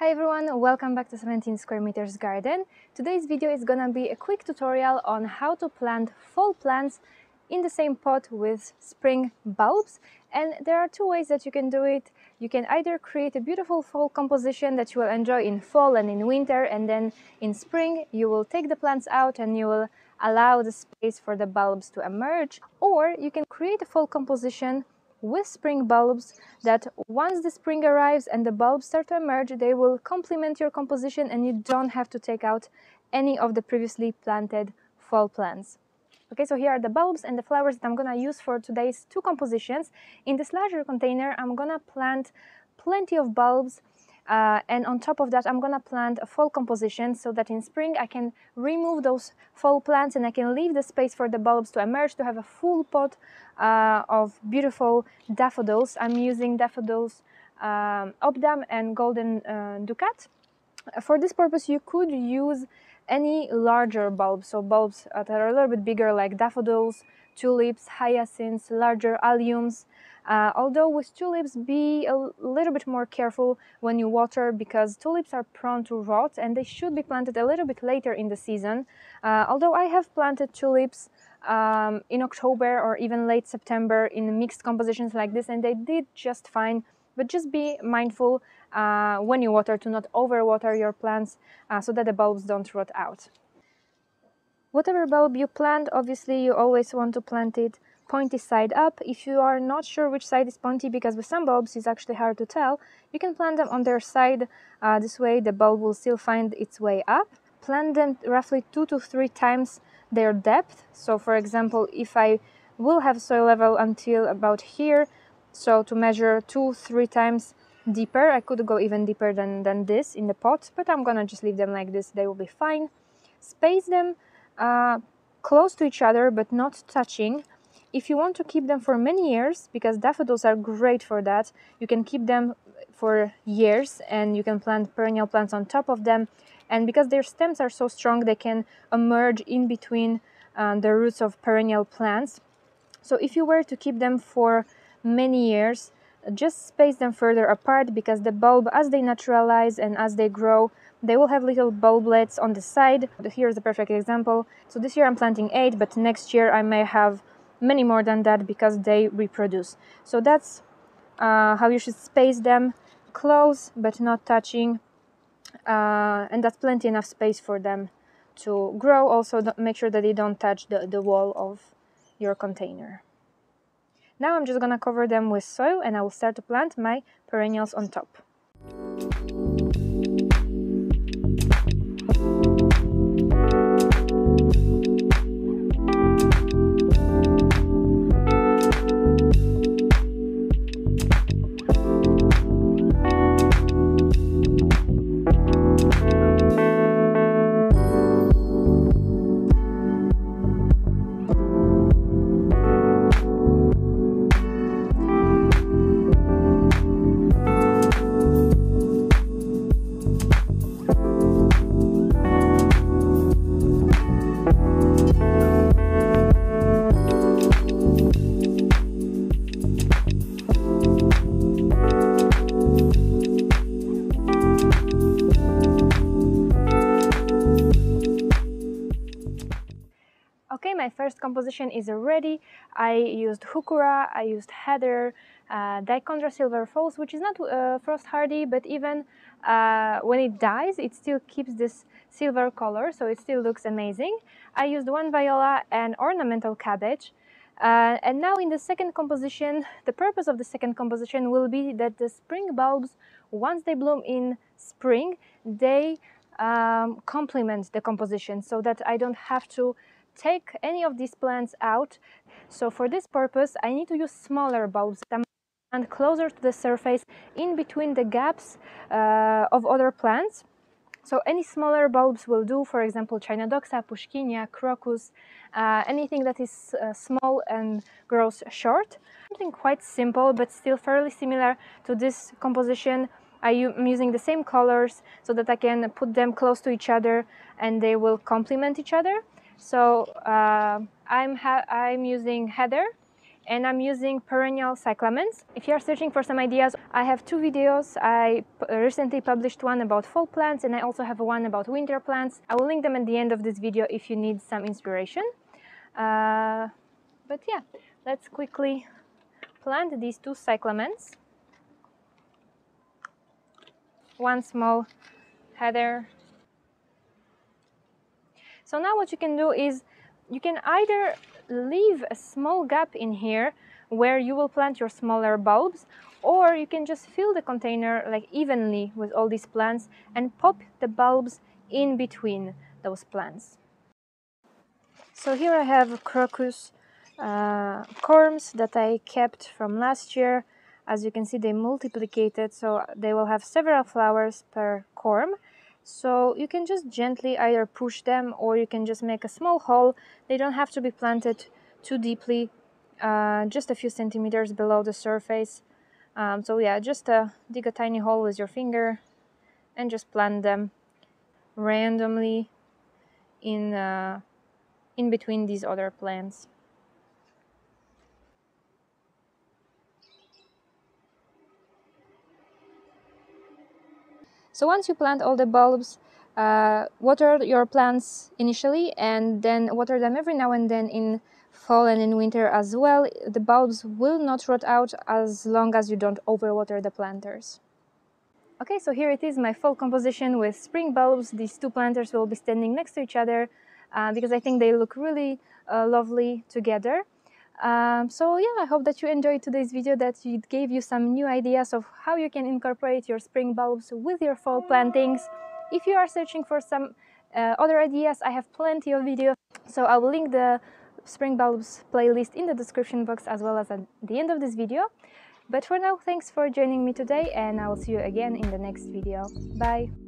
Hi everyone, welcome back to 17 square meters garden. Today's video is gonna be a quick tutorial on how to plant fall plants in the same pot with spring bulbs and there are two ways that you can do it. You can either create a beautiful fall composition that you will enjoy in fall and in winter and then in spring you will take the plants out and you will allow the space for the bulbs to emerge or you can create a fall composition with spring bulbs that once the spring arrives and the bulbs start to emerge, they will complement your composition and you don't have to take out any of the previously planted fall plants. Okay, so here are the bulbs and the flowers that I'm gonna use for today's two compositions. In this larger container, I'm gonna plant plenty of bulbs uh, and on top of that, I'm gonna plant a fall composition so that in spring I can remove those fall plants and I can leave the space for the bulbs to emerge to have a full pot uh, of beautiful daffodils. I'm using daffodils um, Obdam and Golden uh, Ducat. For this purpose, you could use any larger bulbs, so bulbs that are a little bit bigger like daffodils, tulips, hyacinths, larger alliums, uh, although with tulips, be a little bit more careful when you water because tulips are prone to rot and they should be planted a little bit later in the season. Uh, although I have planted tulips um, in October or even late September in mixed compositions like this and they did just fine. But just be mindful uh, when you water to not overwater your plants uh, so that the bulbs don't rot out. Whatever bulb you plant, obviously you always want to plant it pointy side up. If you are not sure which side is pointy, because with some bulbs it's actually hard to tell, you can plant them on their side. Uh, this way the bulb will still find its way up. Plant them roughly two to three times their depth. So for example, if I will have soil level until about here, so to measure two, three times deeper, I could go even deeper than, than this in the pot, but I'm gonna just leave them like this, they will be fine. Space them uh, close to each other but not touching if you want to keep them for many years, because daffodils are great for that, you can keep them for years and you can plant perennial plants on top of them. And because their stems are so strong, they can emerge in between uh, the roots of perennial plants. So if you were to keep them for many years, just space them further apart because the bulb, as they naturalize and as they grow, they will have little bulblets on the side. Here's a perfect example. So this year I'm planting eight, but next year I may have many more than that because they reproduce. So that's uh, how you should space them close but not touching uh, and that's plenty enough space for them to grow. Also make sure that they don't touch the, the wall of your container. Now I'm just gonna cover them with soil and I will start to plant my perennials on top. First composition is ready. I used Heuchera, I used Heather, uh, Dichondra Silver Falls, which is not uh, frost hardy, but even uh, when it dies, it still keeps this silver color, so it still looks amazing. I used one viola and ornamental cabbage. Uh, and now in the second composition, the purpose of the second composition will be that the spring bulbs, once they bloom in spring, they um, complement the composition so that I don't have to take any of these plants out. So for this purpose, I need to use smaller bulbs and closer to the surface in between the gaps uh, of other plants. So any smaller bulbs will do, for example, China Chionodoxa, Puschkinia, Crocus, uh, anything that is uh, small and grows short. Something quite simple, but still fairly similar to this composition. I'm using the same colors so that I can put them close to each other and they will complement each other. So uh, I'm, I'm using heather and I'm using perennial cyclamens. If you are searching for some ideas, I have two videos. I recently published one about fall plants and I also have one about winter plants. I will link them at the end of this video if you need some inspiration. Uh, but yeah, let's quickly plant these two cyclamens. One small heather. So now what you can do is you can either leave a small gap in here where you will plant your smaller bulbs or you can just fill the container like evenly with all these plants and pop the bulbs in between those plants. So here I have crocus uh, corms that I kept from last year. As you can see they multiplicated so they will have several flowers per corm so you can just gently either push them or you can just make a small hole. They don't have to be planted too deeply, uh, just a few centimeters below the surface. Um, so yeah, just uh, dig a tiny hole with your finger and just plant them randomly in, uh, in between these other plants. So once you plant all the bulbs, uh, water your plants initially and then water them every now and then in fall and in winter as well. The bulbs will not rot out as long as you don't overwater the planters. Okay, so here it is, my fall composition with spring bulbs. These two planters will be standing next to each other uh, because I think they look really uh, lovely together. Um, so yeah, I hope that you enjoyed today's video, that it gave you some new ideas of how you can incorporate your spring bulbs with your fall plantings. If you are searching for some uh, other ideas, I have plenty of videos, so I will link the spring bulbs playlist in the description box as well as at the end of this video. But for now, thanks for joining me today and I will see you again in the next video. Bye!